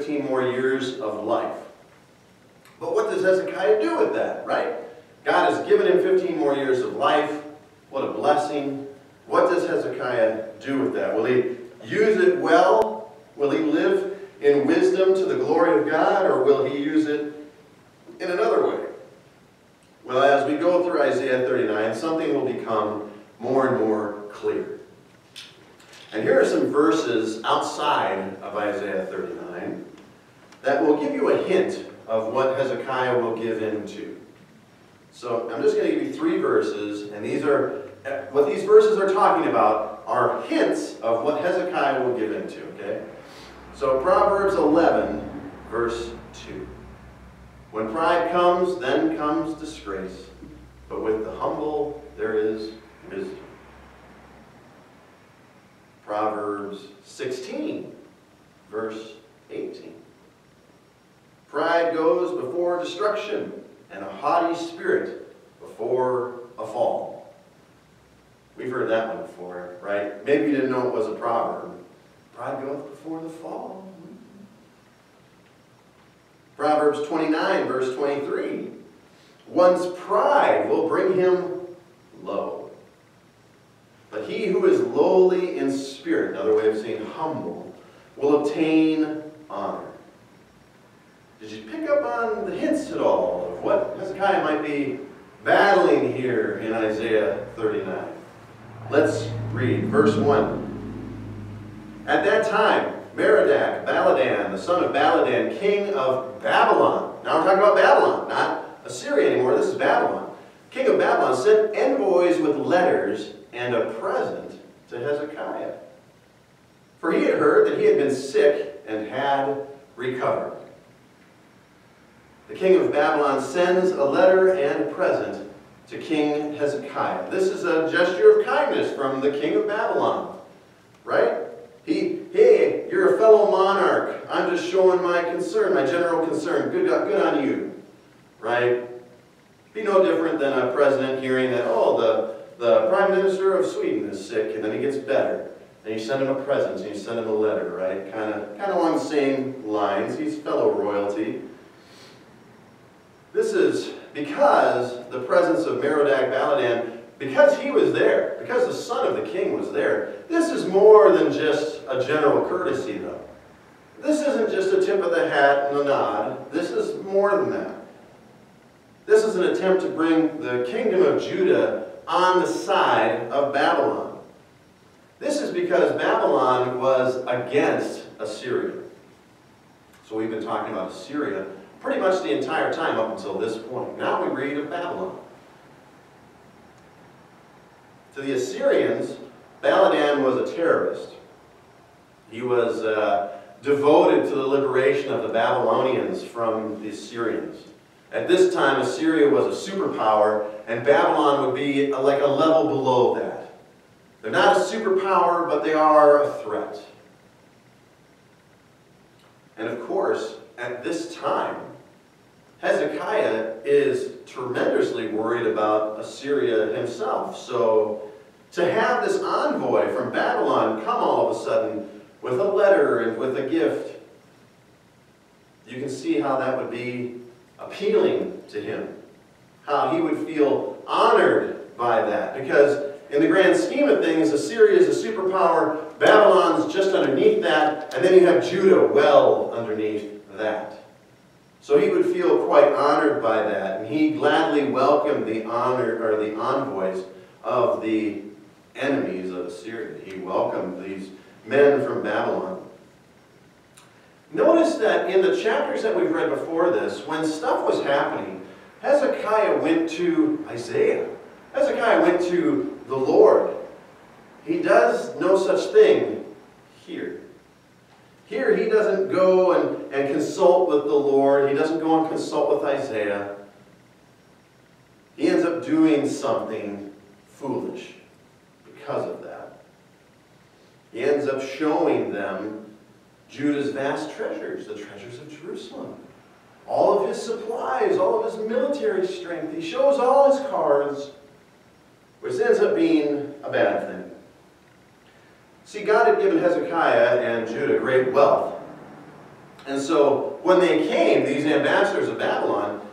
15 more years of life. But what does Hezekiah do with that, right? God has given him 15 more years of life. What a blessing. What does Hezekiah do with that? Will he use it well? Will he live in wisdom to the glory of God, or will he use it in another way? Well, as we go through Isaiah 39, something will become more and more clear. And here are some verses outside of Isaiah 39 that will give you a hint of what Hezekiah will give into. So I'm just going to give you three verses, and these are what these verses are talking about are hints of what Hezekiah will give into. Okay, so Proverbs 11, verse 2. When pride comes, then comes disgrace, but with the humble there is wisdom. Proverbs 16, verse 18. Pride goes before destruction, and a haughty spirit before a fall. We've heard that one before, right? Maybe you didn't know it was a proverb. Pride goes before the fall. Proverbs 29, verse 23. One's pride will bring him low. But he who is lowly in spirit, another way of saying humble, will obtain honor. Did you pick up on the hints at all of what Hezekiah might be battling here in Isaiah 39? Let's read verse 1. At that time, Merodach, Baladan, the son of Baladan, king of Babylon. Now we're talking about Babylon, not Assyria anymore. This is Babylon. King of Babylon sent envoys with letters and a present to Hezekiah. For he had heard that he had been sick and had recovered. The king of Babylon sends a letter and present to King Hezekiah. This is a gesture of kindness from the king of Babylon, right? He, hey, you're a fellow monarch. I'm just showing my concern, my general concern. Good, good on you, right? Be no different than a president hearing that, oh, the, the prime minister of Sweden is sick, and then he gets better. And you send him a present, and you send him a letter, right? Kind of kind of along the same lines. He's fellow royalty. This is because the presence of Merodach Baladan, because he was there, because the son of the king was there, this is more than just a general courtesy, though. This isn't just a tip of the hat and a nod. This is more than that. This is an attempt to bring the kingdom of Judah on the side of Babylon. This is because Babylon was against Assyria. So we've been talking about Assyria pretty much the entire time up until this point. Now we read of Babylon. To the Assyrians, Baladan was a terrorist. He was uh, devoted to the liberation of the Babylonians from the Assyrians. At this time, Assyria was a superpower, and Babylon would be like a level below that. They're not a superpower, but they are a threat. And of course, at this time, Hezekiah is tremendously worried about Assyria himself. So to have this envoy from Babylon come all of a sudden with a letter and with a gift, you can see how that would be appealing to him. How he would feel honored by that. Because in the grand scheme of things, Assyria is a superpower, Babylon's just underneath that, and then you have Judah well underneath that. So he would feel quite honored by that, and he gladly welcomed the honor or the envoys of the enemies of Assyria. He welcomed these men from Babylon. Notice that in the chapters that we've read before this, when stuff was happening, Hezekiah went to Isaiah. Hezekiah went to the Lord. He does no such thing here. Here he doesn't go and, and consult with the Lord. He doesn't go and consult with Isaiah. He ends up doing something foolish because of that. He ends up showing them Judah's vast treasures, the treasures of Jerusalem. All of his supplies, all of his military strength. He shows all his cards, which ends up being a bad thing. See, God had given Hezekiah and Judah great wealth. And so when they came, these ambassadors of Babylon,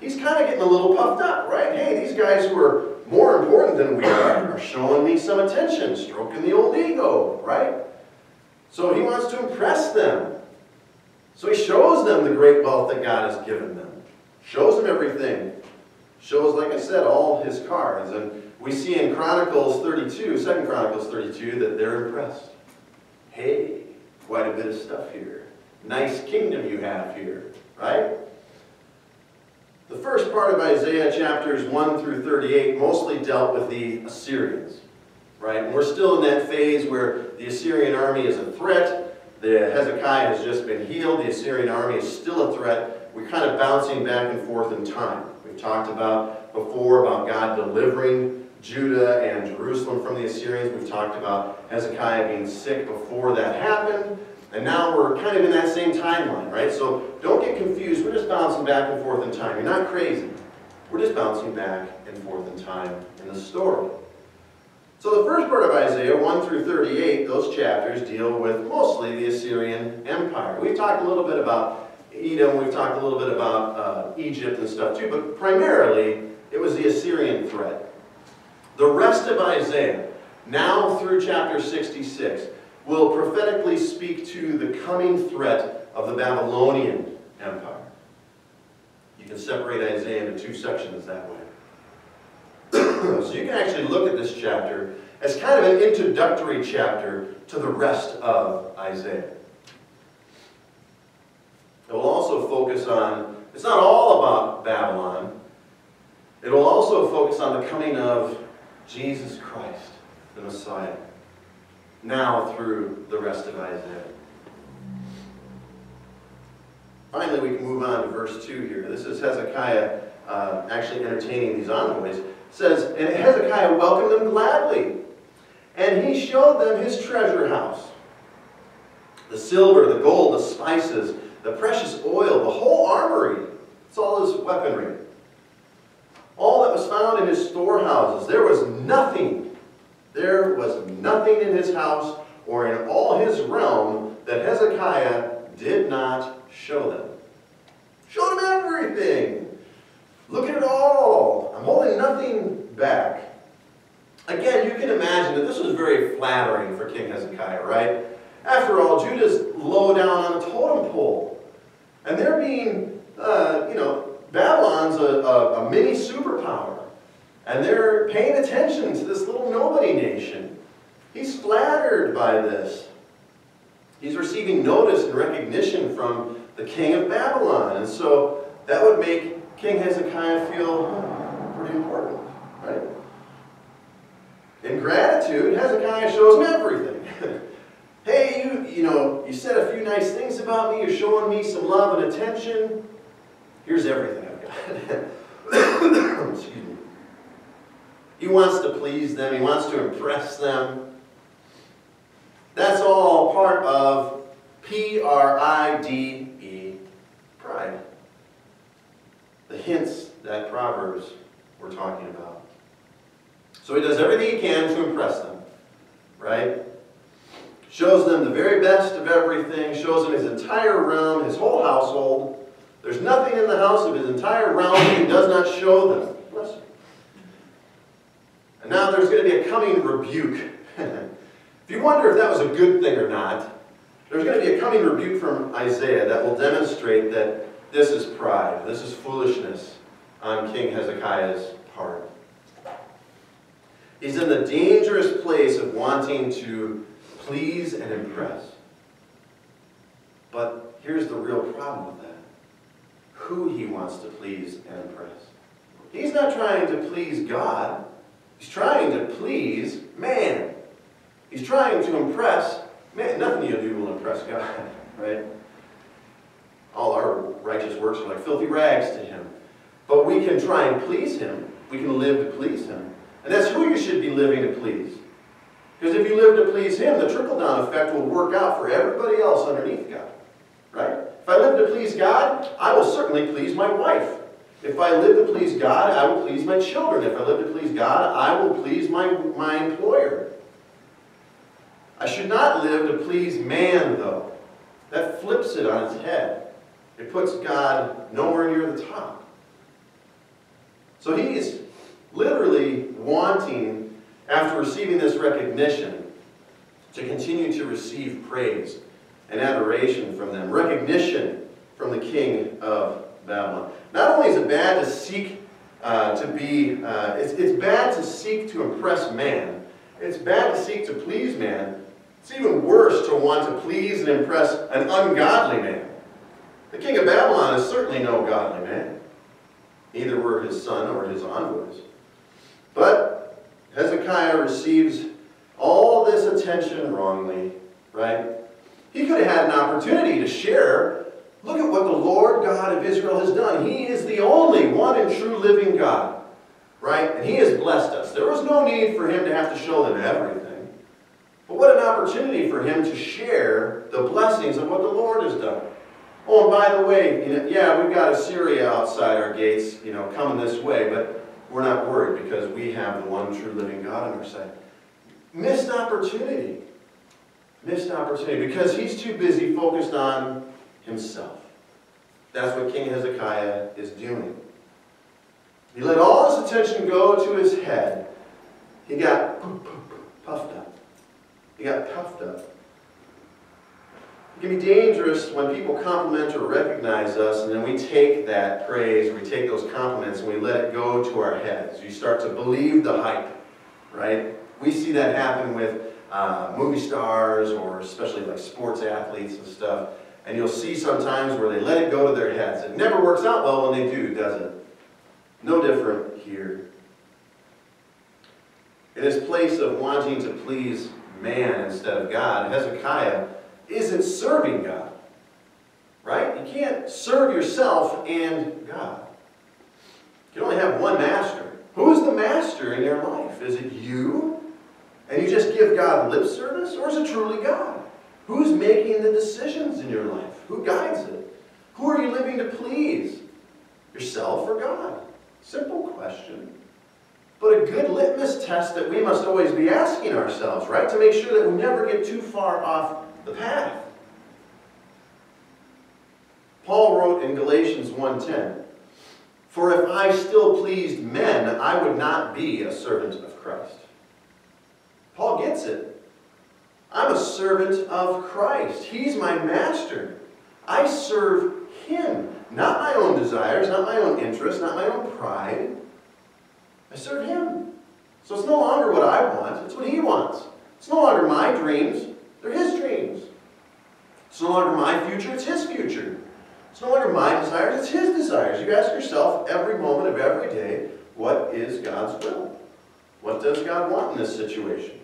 he's kind of getting a little puffed up, right? Hey, these guys who are more important than we are are showing me some attention, stroking the old ego, right? So he wants to impress them. So he shows them the great wealth that God has given them. Shows them everything. Shows, like I said, all his cards. And we see in Chronicles 32, 2 Chronicles 32, that they're impressed. Hey, quite a bit of stuff here. Nice kingdom you have here, right? The first part of Isaiah chapters 1 through 38 mostly dealt with the Assyrians, right? And we're still in that phase where the Assyrian army is a threat. The Hezekiah has just been healed. The Assyrian army is still a threat. We're kind of bouncing back and forth in time. We've talked about before about God delivering Judah and Jerusalem from the Assyrians. We've talked about Hezekiah being sick before that happened. And now we're kind of in that same timeline, right? So don't get confused. We're just bouncing back and forth in time. You're not crazy. We're just bouncing back and forth in time in the story. So the first part of Isaiah, 1 through 38, those chapters deal with mostly the Assyrian Empire. We've talked a little bit about Edom, we've talked a little bit about uh, Egypt and stuff too, but primarily it was the Assyrian threat. The rest of Isaiah, now through chapter 66, will prophetically speak to the coming threat of the Babylonian Empire. You can separate Isaiah into two sections that way. so you can actually look at this chapter as kind of an introductory chapter to the rest of Isaiah. It will also focus on, it's not all about Babylon. It will also focus on the coming of Jesus Christ, the Messiah, now through the rest of Isaiah. Finally, we can move on to verse 2 here. This is Hezekiah uh, actually entertaining these envoys. It says, And Hezekiah welcomed them gladly, and he showed them his treasure house. The silver, the gold, the spices, the precious oil, the whole armory. It's all his weaponry all that was found in his storehouses. There was nothing, there was nothing in his house or in all his realm that Hezekiah did not show them. Showed them everything. Look at it all. I'm holding nothing back. Again, you can imagine that this was very flattering for King Hezekiah, right? After all, Judah's low down on the totem pole. And they're being, uh, you know, Babylon's a, a, a mini superpower. And they're paying attention to this little nobody nation. He's flattered by this. He's receiving notice and recognition from the king of Babylon. And so that would make King Hezekiah feel pretty important, right? In gratitude, Hezekiah shows him everything. you know, you said a few nice things about me. You're showing me some love and attention. Here's everything I've got. Excuse me. He wants to please them. He wants to impress them. That's all part of P-R-I-D-E, pride. The hints that Proverbs we're talking about. So he does everything he can to impress them, right? Shows them the very best of everything, shows them his entire realm, his whole household, there's nothing in the house of his entire realm that he does not show them. Bless And now there's going to be a coming rebuke. if you wonder if that was a good thing or not, there's going to be a coming rebuke from Isaiah that will demonstrate that this is pride, this is foolishness on King Hezekiah's part. He's in the dangerous place of wanting to please and impress. But here's the real problem with that who he wants to please and impress. He's not trying to please God, he's trying to please man. He's trying to impress man. Nothing you do will impress God, right? All our righteous works are like filthy rags to him. But we can try and please him. We can live to please him. And that's who you should be living to please. Because if you live to please him, the trickle-down effect will work out for everybody else underneath God. Right? If I live to please God, I will certainly please my wife. If I live to please God, I will please my children. If I live to please God, I will please my, my employer. I should not live to please man, though. That flips it on its head. It puts God nowhere near the top. So he's literally wanting, after receiving this recognition, to continue to receive praise and adoration from them, recognition from the king of Babylon. Not only is it bad to seek uh, to be, uh, it's, it's bad to seek to impress man, it's bad to seek to please man, it's even worse to want to please and impress an ungodly man. The king of Babylon is certainly no godly man. Neither were his son or his envoys. But Hezekiah receives all this attention wrongly, right? He could have had an opportunity to share. Look at what the Lord God of Israel has done. He is the only one and true living God, right? And He has blessed us. There was no need for him to have to show them everything. But what an opportunity for him to share the blessings of what the Lord has done. Oh, and by the way, you know, yeah, we've got Assyria outside our gates, you know, coming this way, but we're not worried because we have the one true living God on our side. Missed opportunity. Missed opportunity because he's too busy focused on himself. That's what King Hezekiah is doing. He let all his attention go to his head. He got puffed up. He got puffed up. It can be dangerous when people compliment or recognize us, and then we take that praise, we take those compliments, and we let it go to our heads. You start to believe the hype, right? We see that happen with uh, movie stars or especially like sports athletes and stuff. And you'll see sometimes where they let it go to their heads. It never works out well when they do, does it? No different here. In his place of wanting to please man instead of God, Hezekiah isn't serving God. Right? You can't serve yourself and God. You can only have one master. Who's the master in your life? Is it you? And you just give God lip service? Or is it truly God? Who's making the decisions in your life? Who guides it? Who are you living to please? Yourself or God? Simple question. But a good litmus test that we must always be asking ourselves, right? To make sure that we never get too far off the path. Paul wrote in Galatians 1.10, For if I still pleased men, I would not be a servant of Christ. Paul gets it. I'm a servant of Christ. He's my master. I serve him. Not my own desires, not my own interests, not my own pride. I serve him. So it's no longer what I want, it's what he wants. It's no longer my dreams, they're his dreams. It's no longer my future, it's his future. It's no longer my desires, it's his desires. You ask yourself every moment of every day, what is God's will? What does God want in this situation?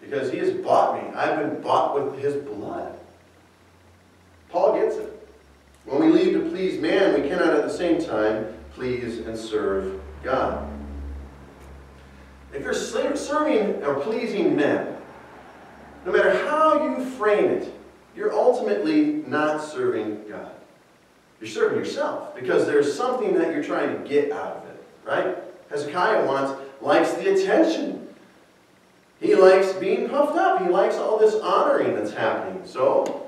Because he has bought me. I've been bought with his blood. Paul gets it. When we leave to please man, we cannot at the same time please and serve God. If you're serving or pleasing men, no matter how you frame it, you're ultimately not serving God. You're serving yourself because there's something that you're trying to get out of it, right? Hezekiah wants, likes the attention. He likes being puffed up. He likes all this honoring that's happening. So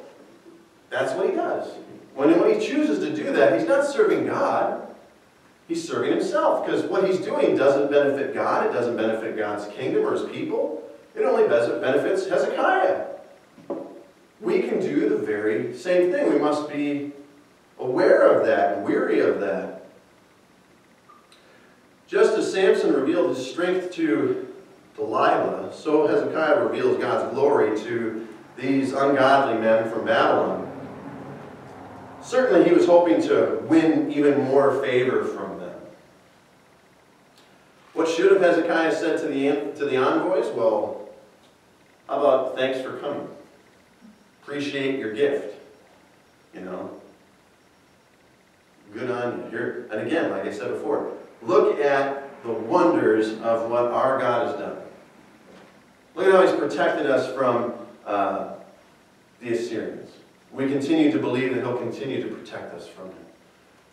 that's what he does. When, when he chooses to do that, he's not serving God. He's serving himself because what he's doing doesn't benefit God. It doesn't benefit God's kingdom or his people. It only benefits Hezekiah. We can do the very same thing. We must be aware of that weary of that. Just as Samson revealed his strength to Delilah, so Hezekiah reveals God's glory to these ungodly men from Babylon. Certainly he was hoping to win even more favor from them. What should have Hezekiah said to the, to the envoys? Well, how about thanks for coming? Appreciate your gift. You know? Good on you. You're, and again, like I said before, look at the wonders of what our God has done. Look at how he's protected us from uh, the Assyrians. We continue to believe that he'll continue to protect us from him,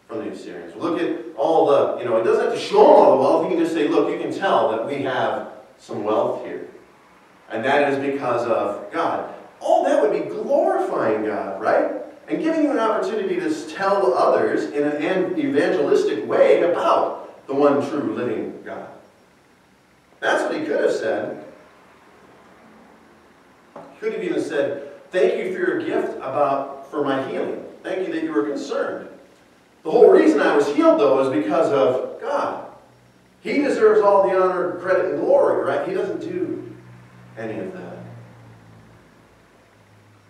from the Assyrians. Look at all the, you know, it doesn't have to show all the wealth. He can just say, look, you can tell that we have some wealth here. And that is because of God. All that would be glorifying God, right? And giving you an opportunity to tell others in an evangelistic way about the one true living God. That's what he could have said. He could have even said, Thank you for your gift about for my healing. Thank you that you were concerned. The whole reason I was healed, though, is because of God. He deserves all the honor, credit, and glory, right? He doesn't do any of that.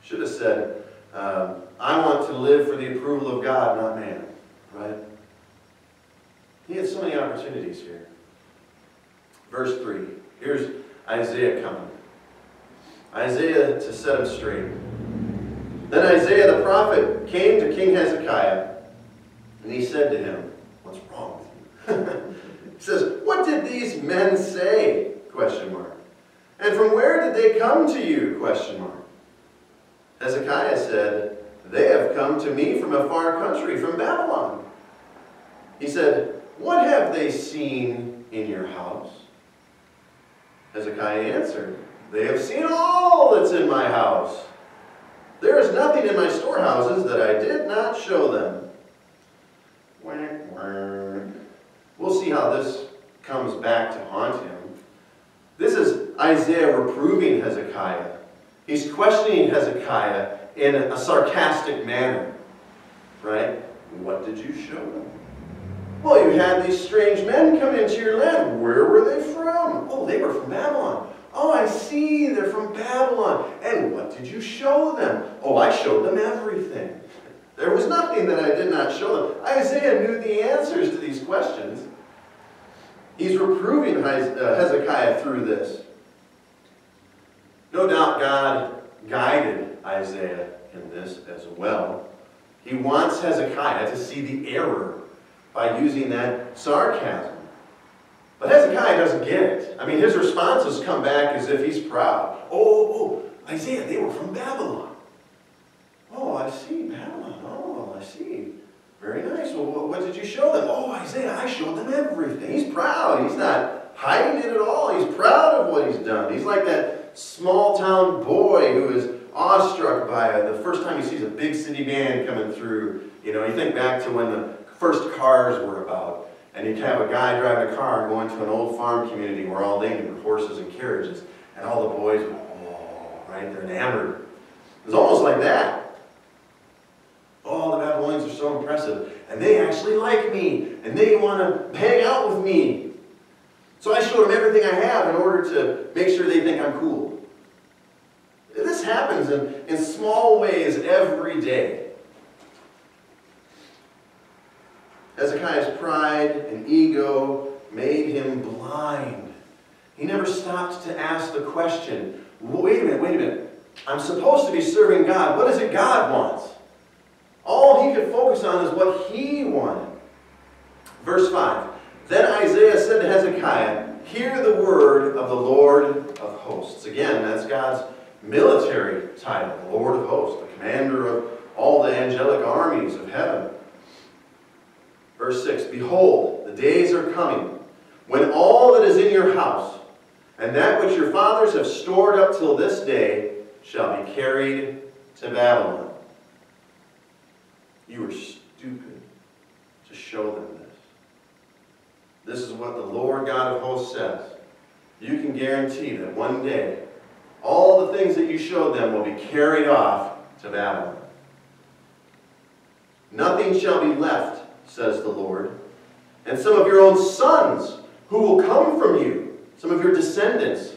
Should have said, um, I want to live for the approval of God, not man, right? He had so many opportunities here. Verse 3. Here's Isaiah coming. Isaiah to set him straight. Then Isaiah the prophet came to King Hezekiah, and he said to him, What's wrong with you? he says, What did these men say? Question mark. And from where did they come to you? Question mark. Hezekiah said, They have come to me from a far country, from Babylon. He said, What have they seen in your house? Hezekiah answered, they have seen all that's in my house. There is nothing in my storehouses that I did not show them. We'll see how this comes back to haunt him. This is Isaiah reproving Hezekiah. He's questioning Hezekiah in a sarcastic manner. Right? What did you show them? Well, you had these strange men come into your land. Where were they from? Oh, they were from Babylon. Oh, I see, they're from Babylon. And what did you show them? Oh, I showed them everything. There was nothing that I did not show them. Isaiah knew the answers to these questions. He's reproving uh, Hezekiah through this. No doubt God guided Isaiah in this as well. He wants Hezekiah to see the error by using that sarcasm. But Hezekiah doesn't get it. I mean, his responses come back as if he's proud. Oh, oh, Isaiah, they were from Babylon. Oh, I see, Babylon. Oh, I see. Very nice. Well, what did you show them? Oh, Isaiah, I showed them everything. He's proud. He's not hiding it at all. He's proud of what he's done. He's like that small town boy who is awestruck by it. The first time he sees a big city man coming through, you know, you think back to when the first cars were about. And you'd have a guy driving a car going to an old farm community where all they knew were horses and carriages. And all the boys oh, right? They're enamored. It was almost like that. Oh, the Babylonians are so impressive. And they actually like me. And they want to hang out with me. So I showed them everything I have in order to make sure they think I'm cool. This happens in, in small ways every day. Hezekiah's pride and ego made him blind. He never stopped to ask the question, wait a minute, wait a minute. I'm supposed to be serving God. What is it God wants? All he could focus on is what he wanted. Verse 5. Then Isaiah said to Hezekiah, Hear the word of the Lord of hosts. Again, that's God's military title, Lord of hosts, the commander of all the angelic armies of heaven. Verse 6 Behold, the days are coming when all that is in your house and that which your fathers have stored up till this day shall be carried to Babylon. You were stupid to show them. This is what the Lord God of hosts says. You can guarantee that one day, all the things that you showed them will be carried off to Babylon. Nothing shall be left, says the Lord. And some of your own sons who will come from you, some of your descendants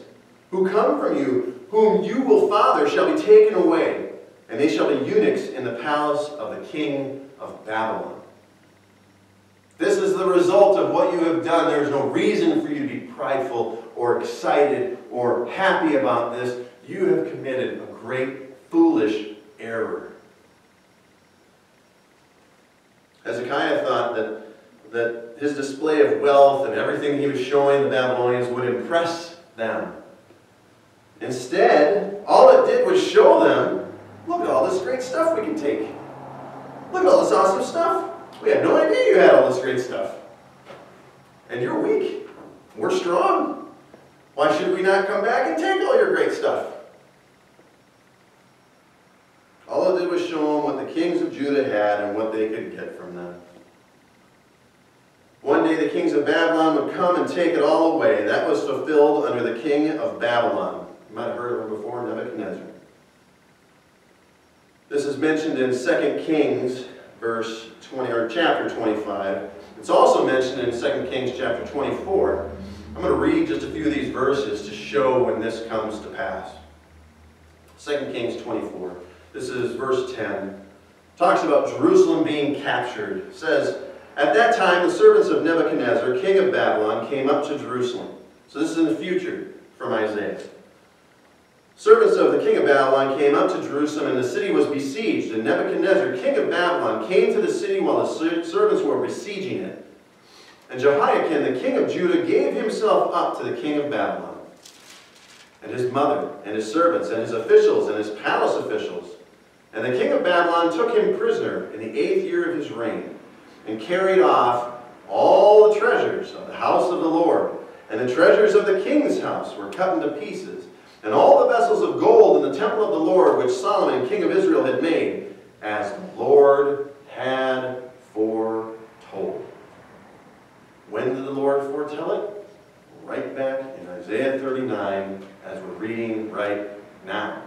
who come from you, whom you will father, shall be taken away, and they shall be eunuchs in the palace of the king of Babylon. This is the result of what you have done. There is no reason for you to be prideful or excited or happy about this. You have committed a great foolish error. Hezekiah thought that, that his display of wealth and everything he was showing the Babylonians would impress them. Instead, all it did was show them, look at all this great stuff we can take. Look at all this awesome stuff. We had no idea you had all this great stuff. And you're weak. We're strong. Why should we not come back and take all your great stuff? All it did was show them what the kings of Judah had and what they could get from them. One day the kings of Babylon would come and take it all away. That was fulfilled under the king of Babylon. You might have heard of him before, Nebuchadnezzar. This is mentioned in 2 Kings, verse 20, or chapter 25. It's also mentioned in 2 Kings chapter 24. I'm going to read just a few of these verses to show when this comes to pass. 2 Kings 24. This is verse 10. Talks about Jerusalem being captured. It says, At that time the servants of Nebuchadnezzar, king of Babylon, came up to Jerusalem. So this is in the future from Isaiah. Servants of the king of Babylon came up to Jerusalem, and the city was besieged. And Nebuchadnezzar, king of Babylon, came to the city while the servants were besieging it. And Jehoiakim, the king of Judah, gave himself up to the king of Babylon, and his mother, and his servants, and his officials, and his palace officials. And the king of Babylon took him prisoner in the eighth year of his reign, and carried off all the treasures of the house of the Lord. And the treasures of the king's house were cut into pieces, and all the vessels of gold in the temple of the Lord which Solomon, king of Israel, had made, as the Lord had foretold. When did the Lord foretell it? Right back in Isaiah 39, as we're reading right now.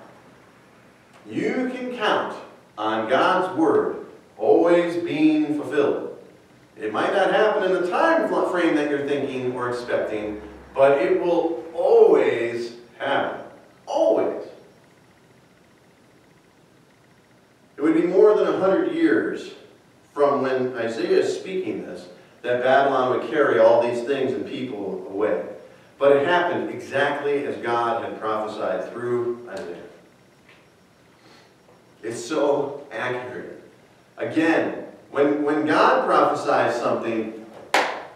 You can count on God's word always being fulfilled. It might not happen in the time frame that you're thinking or expecting, but it will always happen. Always. It would be more than a hundred years from when Isaiah is speaking this that Babylon would carry all these things and people away. But it happened exactly as God had prophesied through Isaiah. It's so accurate. Again, when, when God prophesies something,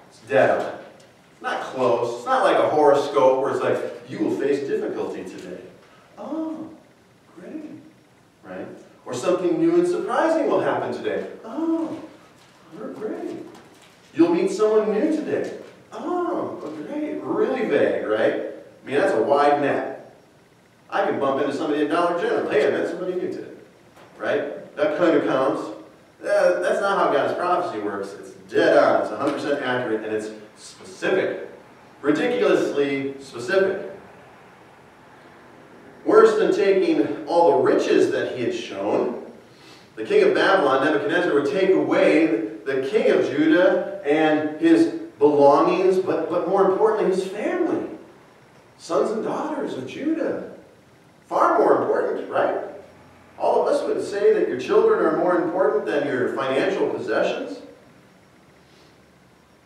it's dead on. Not close. It's not like a horoscope where it's like, you will face difficulty today. Oh, great. Right? Or something new and surprising will happen today. Oh, great. You'll meet someone new today. Oh, great. Really vague, right? I mean, that's a wide net. I can bump into somebody at Dollar General. Hey, I met somebody new today right? That kind of counts. Uh, that's not how God's prophecy works. It's dead on. It's 100% accurate, and it's specific. Ridiculously specific. Than taking all the riches that he had shown, the king of Babylon, Nebuchadnezzar, would take away the king of Judah and his belongings, but, but more importantly, his family. Sons and daughters of Judah. Far more important, right? All of us would say that your children are more important than your financial possessions.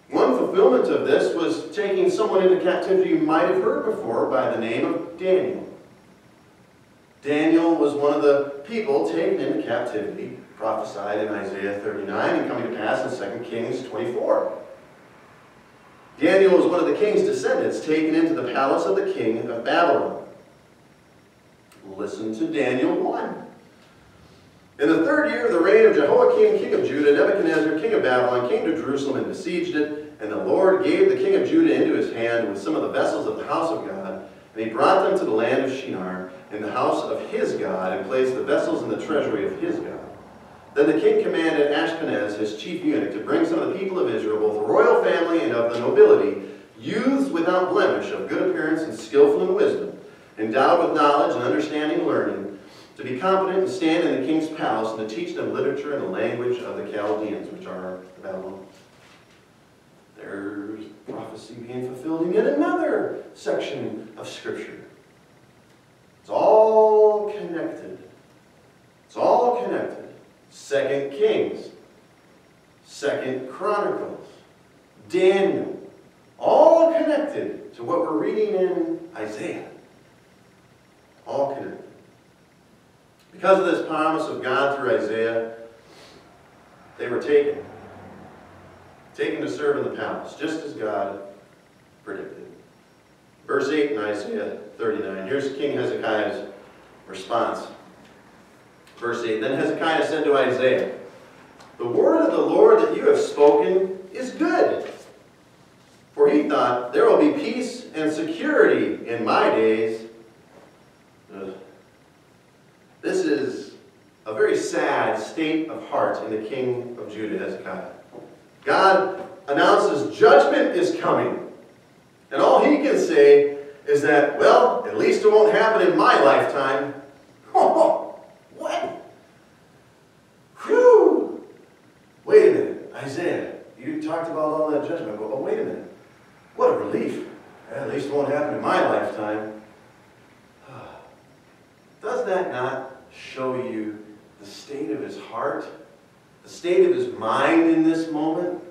One fulfillment of this was taking someone into captivity you might have heard before by the name of Daniel. Daniel was one of the people taken into captivity, prophesied in Isaiah 39 and coming to pass in 2 Kings 24. Daniel was one of the king's descendants taken into the palace of the king of Babylon. Listen to Daniel 1. In the third year of the reign of Jehoiakim, king of Judah, Nebuchadnezzar, king of Babylon, came to Jerusalem and besieged it. And the Lord gave the king of Judah into his hand with some of the vessels of the house of God. And he brought them to the land of Shinar, in the house of his God, and placed the vessels in the treasury of his God. Then the king commanded Ashpenaz, his chief eunuch, to bring some of the people of Israel, both the royal family and of the nobility, youths without blemish, of good appearance and skillful in wisdom, endowed with knowledge and understanding and learning, to be competent and stand in the king's palace and to teach them literature and the language of the Chaldeans, which are the Babylonians. There's prophecy being fulfilled in yet another section of Scripture. It's all connected. It's all connected. Second Kings, Second Chronicles, Daniel, all connected to what we're reading in Isaiah. All connected. Because of this promise of God through Isaiah, they were taken. Taken to serve in the palace, just as God predicted. Verse 8 in Isaiah 39. Here's King Hezekiah's response. Verse 8 Then Hezekiah said to Isaiah, The word of the Lord that you have spoken is good. For he thought, There will be peace and security in my days. Ugh. This is a very sad state of heart in the king of Judah, Hezekiah. God announces judgment is coming. And all he can say is that, well, at least it won't happen in my lifetime. what? Whew! Wait a minute, Isaiah, you talked about all that judgment, but oh, wait a minute. What a relief. At least it won't happen in my lifetime. Does that not show you the state of his heart? The state of his mind in this moment?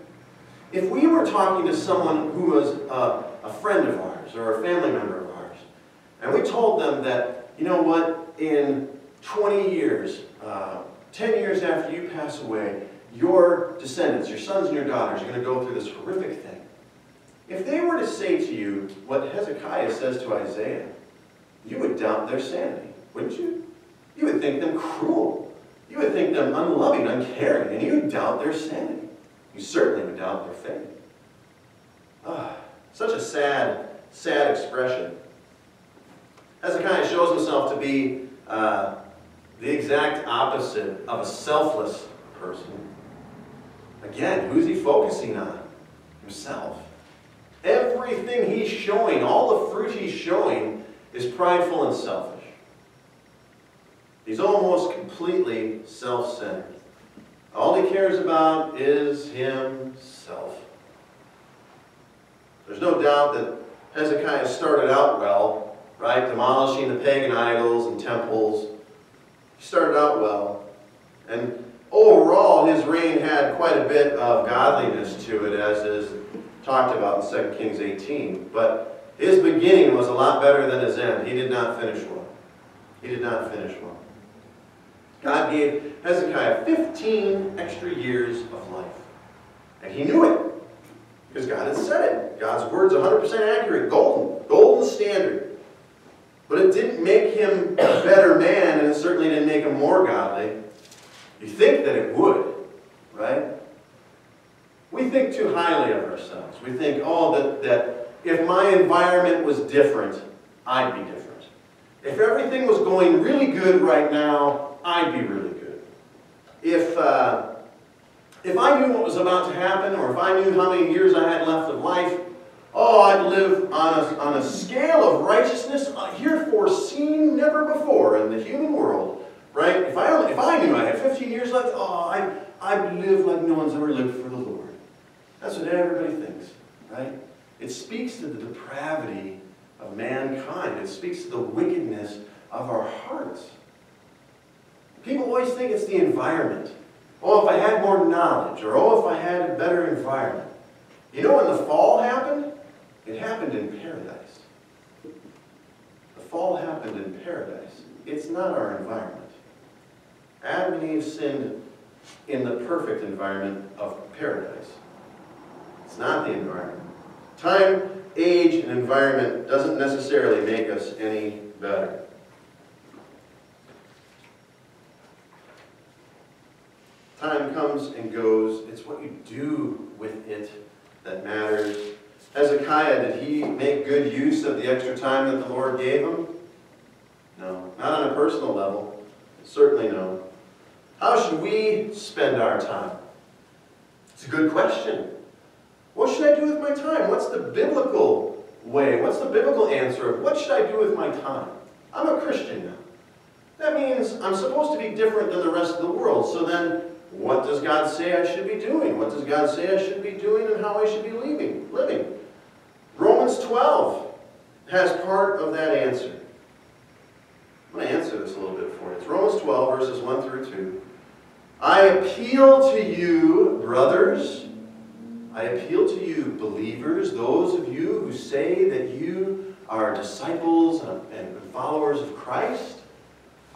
If we were talking to someone who was a, a friend of ours or a family member of ours, and we told them that, you know what, in 20 years, uh, 10 years after you pass away, your descendants, your sons and your daughters, are going to go through this horrific thing. If they were to say to you what Hezekiah says to Isaiah, you would doubt their sanity, wouldn't you? You would think them cruel. You would think them unloving, uncaring, and you would doubt their sanity. You certainly would doubt their faith. Ah, such a sad, sad expression. Hezekiah shows himself to be uh, the exact opposite of a selfless person. Again, who's he focusing on? Himself. Everything he's showing, all the fruit he's showing, is prideful and selfish. He's almost completely self-centered. All he cares about is himself. There's no doubt that Hezekiah started out well, right? Demolishing the pagan idols and temples. He started out well. And overall, his reign had quite a bit of godliness to it, as is talked about in 2 Kings 18. But his beginning was a lot better than his end. He did not finish well. He did not finish well. God gave Hezekiah 15 extra years of life. And he knew it. Because God had said it. God's word's 100% accurate. Golden. Golden standard. But it didn't make him a better man, and it certainly didn't make him more godly. You think that it would, right? We think too highly of ourselves. We think, oh, that, that if my environment was different, I'd be different. If everything was going really good right now, I'd be really good. If, uh, if I knew what was about to happen, or if I knew how many years I had left of life, oh, I'd live on a, on a scale of righteousness heretofore seen never before in the human world. Right? If I, if I knew I had 15 years left, oh, I'd, I'd live like no one's ever lived for the Lord. That's what everybody thinks, right? It speaks to the depravity of mankind. It speaks to the wickedness of our hearts. People always think it's the environment. Oh, if I had more knowledge, or oh, if I had a better environment. You know when the fall happened? It happened in paradise. The fall happened in paradise. It's not our environment. Adam and Eve sinned in the perfect environment of paradise. It's not the environment. Time, age, and environment doesn't necessarily make us any better. Time comes and goes. It's what you do with it that matters. Hezekiah, did he make good use of the extra time that the Lord gave him? No. Not on a personal level. Certainly no. How should we spend our time? It's a good question. What should I do with my time? What's the biblical way? What's the biblical answer of what should I do with my time? I'm a Christian now. That means I'm supposed to be different than the rest of the world. So then, what does God say I should be doing? What does God say I should be doing and how I should be living? living? Romans 12 has part of that answer. I'm going to answer this a little bit for you. It's Romans 12, verses 1 through 2. I appeal to you, brothers. I appeal to you, believers, those of you who say that you are disciples and followers of Christ.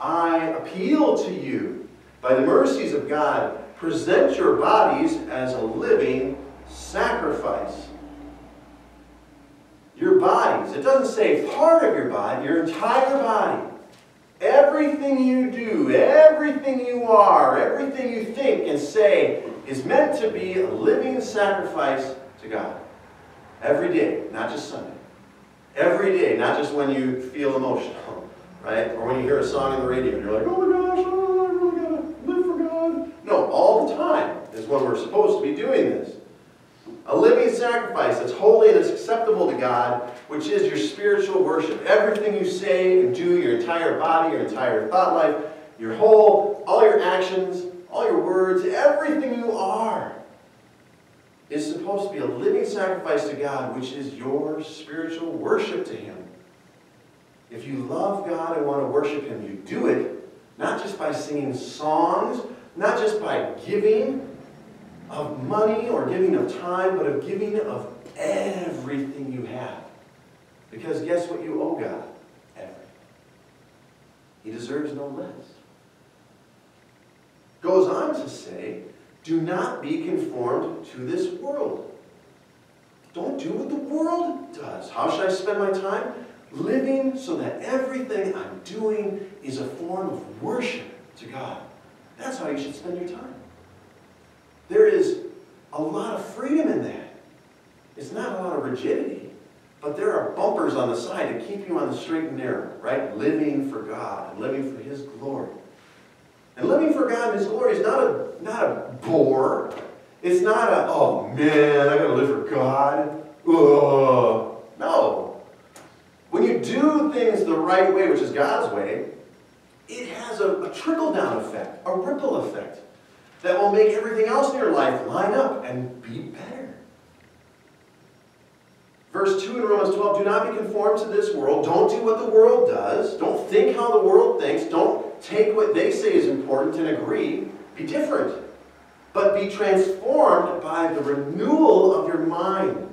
I appeal to you, by the mercies of God, present your bodies as a living sacrifice. Your bodies, it doesn't say part of your body, your entire body. Everything you do, everything you are, everything you think and say is meant to be a living sacrifice to God. Every day, not just Sunday. Every day, not just when you feel emotional, right? Or when you hear a song on the radio and you're like, oh my gosh, oh, I really gotta live for God. No, all the time is when we're supposed to be doing this. A living sacrifice that's holy and it's acceptable to God, which is your spiritual worship. Everything you say and do, your entire body, your entire thought life, your whole, all your actions, all your words, everything you are is supposed to be a living sacrifice to God, which is your spiritual worship to Him. If you love God and want to worship Him, you do it not just by singing songs, not just by giving of money or giving of time, but of giving of everything you have. Because guess what you owe God? Everything. He deserves no less. Goes on to say, do not be conformed to this world. Don't do what the world does. How should I spend my time? Living so that everything I'm doing is a form of worship to God. That's how you should spend your time. There is a lot of freedom in that. It's not a lot of rigidity, but there are bumpers on the side to keep you on the straight and narrow, right? Living for God and living for His glory. And living for God and His glory is not a, not a bore. It's not a, oh man, I gotta live for God. Ugh. No. When you do things the right way, which is God's way, it has a, a trickle-down effect, a ripple effect that will make everything else in your life line up and be better. Verse 2 in Romans 12, do not be conformed to this world. Don't do what the world does. Don't think how the world thinks. Don't take what they say is important and agree. Be different. But be transformed by the renewal of your mind.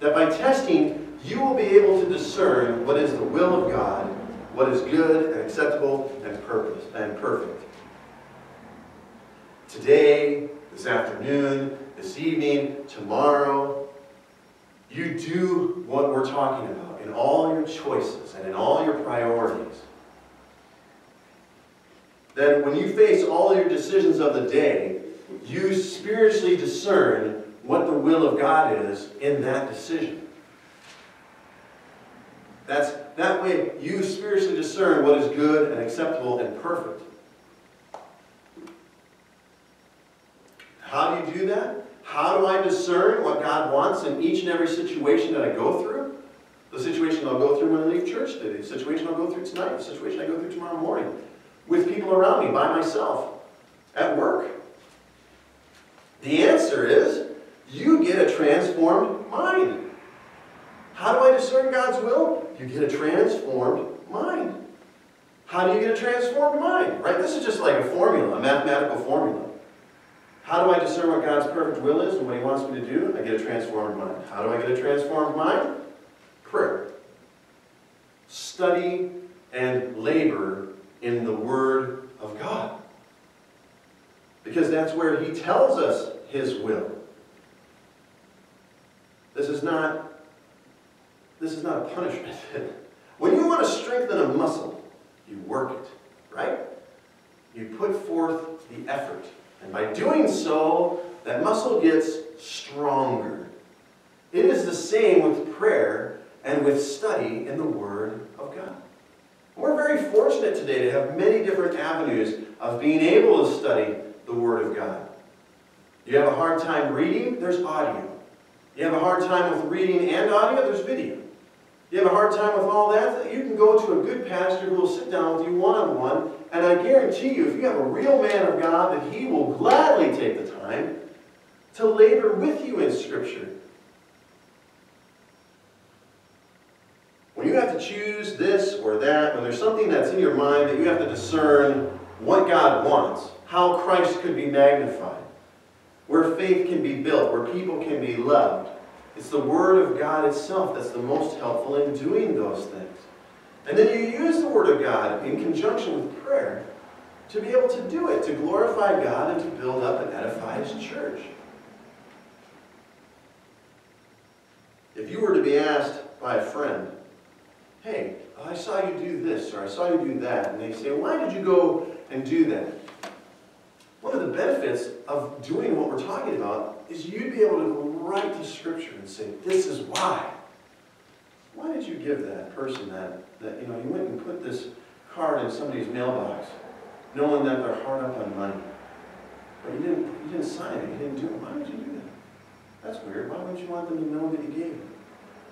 That by testing, you will be able to discern what is the will of God, what is good and acceptable and purpose and perfect today, this afternoon, this evening, tomorrow. You do what we're talking about in all your choices and in all your priorities. Then when you face all your decisions of the day, you spiritually discern what the will of God is in that decision. That's, that way you spiritually discern what is good and acceptable and perfect. How do you do that? How do I discern what God wants in each and every situation that I go through? The situation I'll go through when I leave church today, the situation I'll go through tonight, the situation I go through tomorrow morning, with people around me, by myself, at work. The answer is you get a transformed mind. How do I discern God's will? You get a transformed mind. How do you get a transformed mind? Right? This is just like a formula, a mathematical formula. How do I discern what God's perfect will is and what He wants me to do? I get a transformed mind. How do I get a transformed mind? Prayer. Study and labor in the Word of God. Because that's where He tells us His will. This is not, this is not a punishment. when you want to strengthen a muscle, you work it, right? You put forth the effort. And by doing so, that muscle gets stronger. It is the same with prayer and with study in the Word of God. We're very fortunate today to have many different avenues of being able to study the Word of God. You have a hard time reading, there's audio. You have a hard time with reading and audio, there's video. You have a hard time with all that, you can go to a good pastor who will sit down with you one-on-one, and I guarantee you, if you have a real man of God, that he will gladly take the time to labor with you in Scripture. When you have to choose this or that, when there's something that's in your mind that you have to discern what God wants, how Christ could be magnified, where faith can be built, where people can be loved, it's the Word of God itself that's the most helpful in doing those things. And then you use the Word of God in conjunction with prayer to be able to do it, to glorify God and to build up and edify His church. If you were to be asked by a friend, hey, I saw you do this, or I saw you do that, and they say, why did you go and do that? One of the benefits of doing what we're talking about is you'd be able to right to Scripture and say, this is why. Why did you give that person that, that, you know, you went and put this card in somebody's mailbox, knowing that they're hard up on money. But you didn't, you didn't sign it, you didn't do it. Why would you do that? That's weird. Why wouldn't you want them to know that you gave it?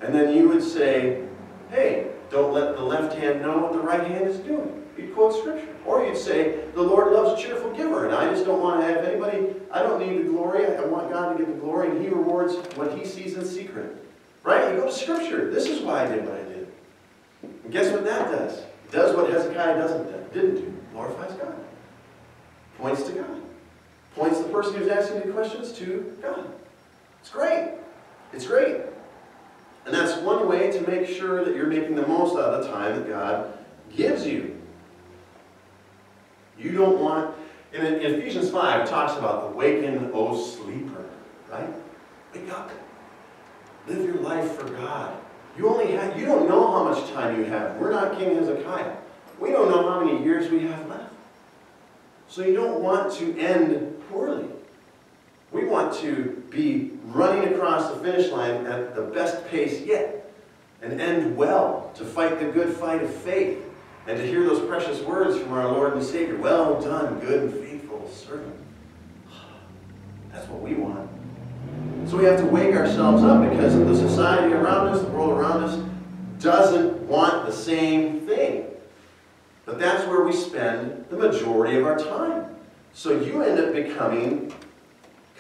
And then you would say, hey, don't let the left hand know what the right hand is doing. You'd quote scripture. Or you'd say, the Lord loves a cheerful giver, and I just don't want to have anybody, I don't need the glory, I want God to get the glory, and He rewards what He sees in secret. Right? You go to scripture. This is why I did what I did. And guess what that does? It does what Hezekiah doesn't do, didn't do. Glorifies God. Points to God. Points the person who's asking the questions to God. It's great. It's great. And that's one way to make sure that you're making the most out of the time that God gives you. You don't want, in, in Ephesians 5, it talks about awaken, O sleeper, right? Wake up. Live your life for God. You only have, you don't know how much time you have. We're not King Hezekiah. We don't know how many years we have left. So you don't want to end poorly. To be running across the finish line at the best pace yet and end well, to fight the good fight of faith, and to hear those precious words from our Lord and Savior. Well done, good and faithful servant. That's what we want. So we have to wake ourselves up because the society around us, the world around us, doesn't want the same thing. But that's where we spend the majority of our time. So you end up becoming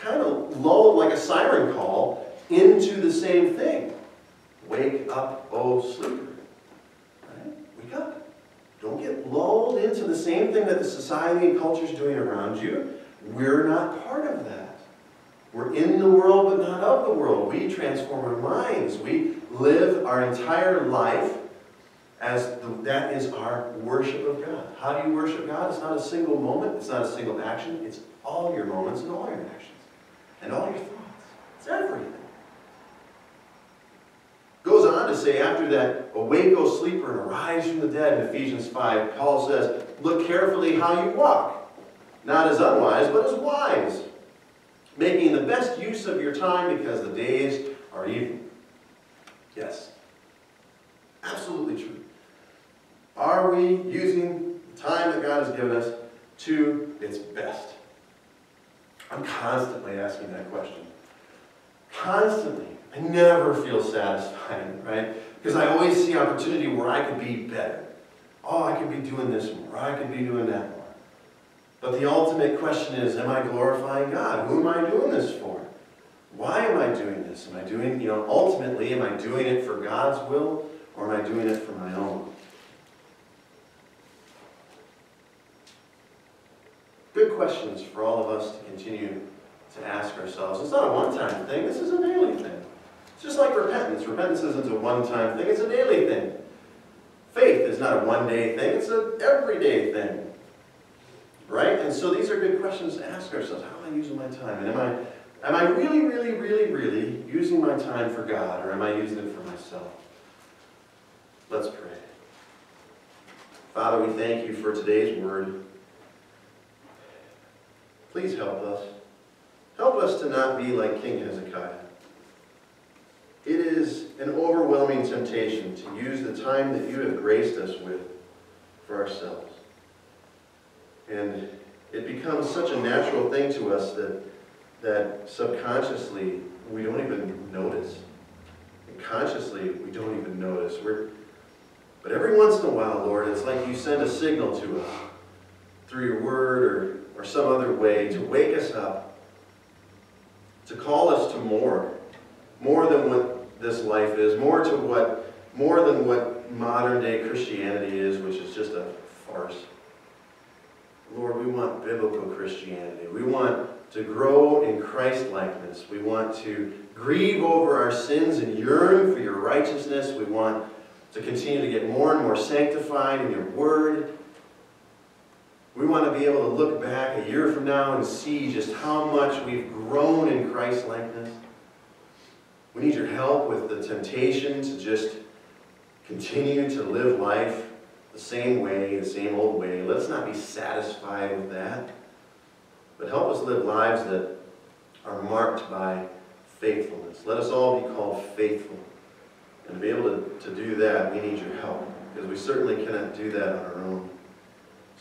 kind of lulled like a siren call into the same thing. Wake up, oh sleeper. Right? Wake up. Don't get lulled into the same thing that the society and culture is doing around you. We're not part of that. We're in the world, but not of the world. We transform our minds. We live our entire life as the, that is our worship of God. How do you worship God? It's not a single moment. It's not a single action. It's all your moments and all your actions and all your thoughts. It's everything. Goes on to say, after that, awake, O sleeper, and arise from the dead in Ephesians 5, Paul says, look carefully how you walk, not as unwise, but as wise, making the best use of your time because the days are evil. Yes, absolutely true. Are we using the time that God has given us to its best? I'm constantly asking that question. Constantly. I never feel satisfied, right? Because I always see opportunity where I could be better. Oh, I could be doing this more. I could be doing that more. But the ultimate question is, am I glorifying God? Who am I doing this for? Why am I doing this? Am I doing, you know, ultimately, am I doing it for God's will or am I doing it for my own? Good questions for all of us to continue to ask ourselves. It's not a one-time thing. This is a daily thing. It's just like repentance. Repentance isn't a one-time thing. It's a daily thing. Faith is not a one-day thing. It's an everyday thing. Right? And so these are good questions to ask ourselves. How am I using my time? And am I, am I really, really, really, really using my time for God or am I using it for myself? Let's pray. Father, we thank you for today's word. Please help us. Help us to not be like King Hezekiah. It is an overwhelming temptation to use the time that you have graced us with for ourselves. And it becomes such a natural thing to us that, that subconsciously we don't even notice. And consciously we don't even notice. We're, but every once in a while, Lord, it's like you send a signal to us through your word or, or some other way to wake us up, to call us to more, more than what this life is, more to what, more than what modern day Christianity is, which is just a farce. Lord, we want biblical Christianity. We want to grow in Christ likeness. We want to grieve over our sins and yearn for your righteousness. We want to continue to get more and more sanctified in your word. We want to be able to look back a year from now and see just how much we've grown in Christ likeness. We need your help with the temptation to just continue to live life the same way, the same old way. Let's not be satisfied with that. But help us live lives that are marked by faithfulness. Let us all be called faithful. And to be able to, to do that, we need your help. Because we certainly cannot do that on our own.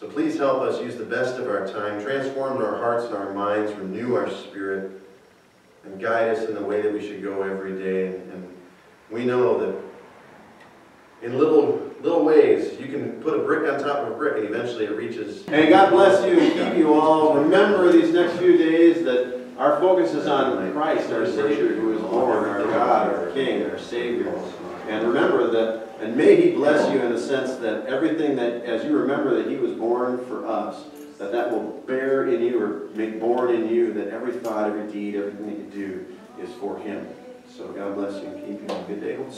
So please help us use the best of our time, transform our hearts and our minds, renew our spirit, and guide us in the way that we should go every day. And, and we know that in little little ways, you can put a brick on top of a brick and eventually it reaches. Hey, God bless you and keep you all. Remember these next few days that our focus is on Christ, our Savior, who is born, our God, our King, our Savior. And remember that, and may He bless you in the sense that everything that, as you remember that He was born for us, that that will bear in you or make born in you, that every thought, every deed, everything that you do is for Him. So God bless you and keep you. Good day.